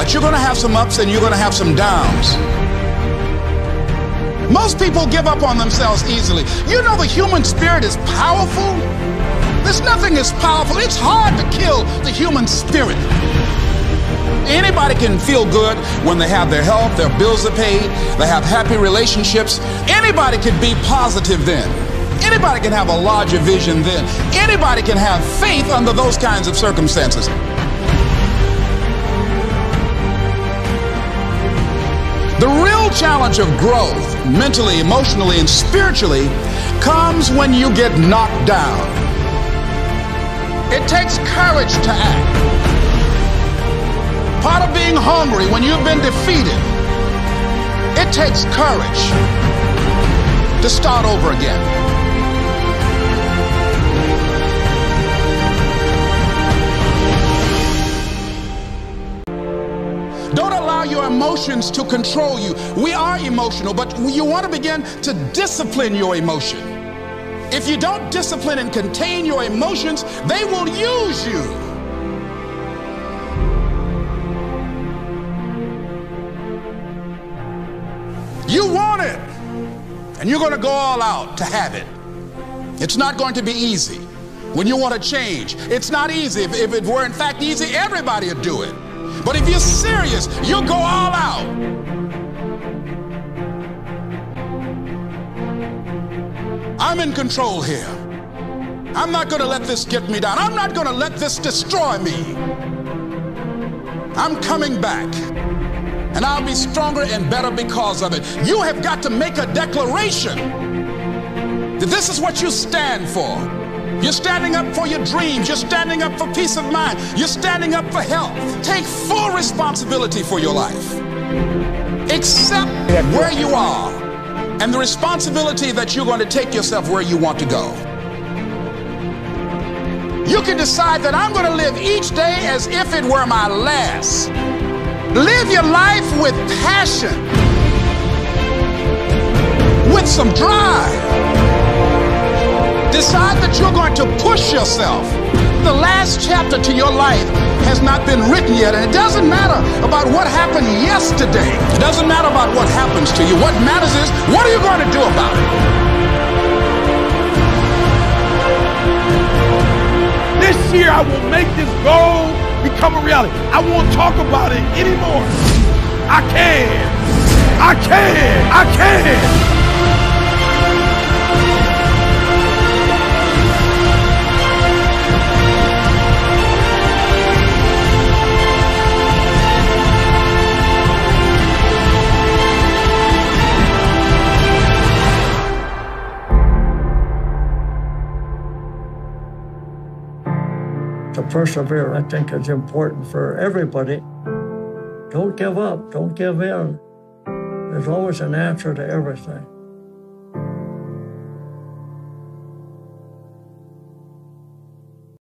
That you're going to have some ups and you're going to have some downs. Most people give up on themselves easily. You know the human spirit is powerful. There's nothing as powerful. It's hard to kill the human spirit. Anybody can feel good when they have their health, their bills are paid, they have happy relationships. Anybody can be positive then. Anybody can have a larger vision then. Anybody can have faith under those kinds of circumstances. Challenge of growth, mentally, emotionally, and spiritually, comes when you get knocked down. It takes courage to act. Part of being hungry when you've been defeated, it takes courage to start over again. Emotions to control you. We are emotional, but you want to begin to discipline your emotion. If you don't discipline and contain your emotions, they will use you. You want it, and you're going to go all out to have it. It's not going to be easy. When you want to change, it's not easy. If, if it were in fact easy, everybody would do it. But if you're serious, you'll go all out. I'm in control here. I'm not going to let this get me down. I'm not going to let this destroy me. I'm coming back. And I'll be stronger and better because of it. You have got to make a declaration that this is what you stand for. You're standing up for your dreams. You're standing up for peace of mind. You're standing up for health. Take full responsibility for your life. Accept where you are and the responsibility that you're going to take yourself where you want to go. You can decide that I'm going to live each day as if it were my last. Live your life with passion, with some drive. Decide that you're going to push yourself. The last chapter to your life has not been written yet, and it doesn't matter about what happened yesterday. It doesn't matter about what happens to you. What matters is what are you going to do about it? This year I will make this goal become a reality. I won't talk about it anymore. I can. I can. I can. To persevere, I think is important for everybody. Don't give up, don't give in. There's always an answer to everything.